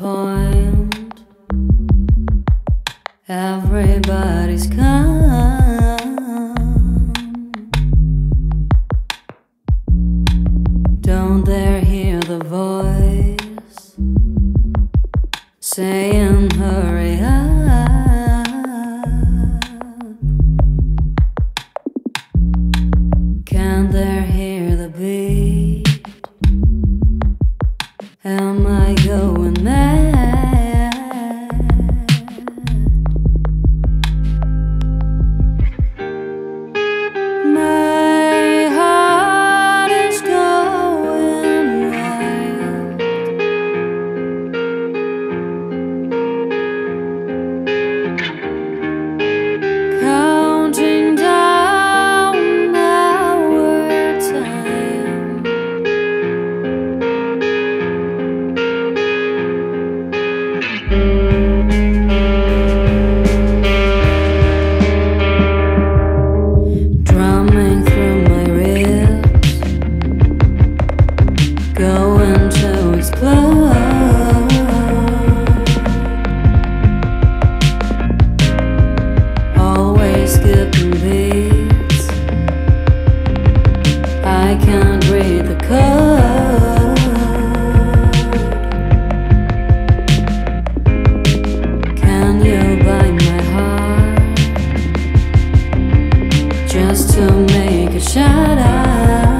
point. Everybody's come. Don't there hear the voice saying, Hurry up. just to make a shout out.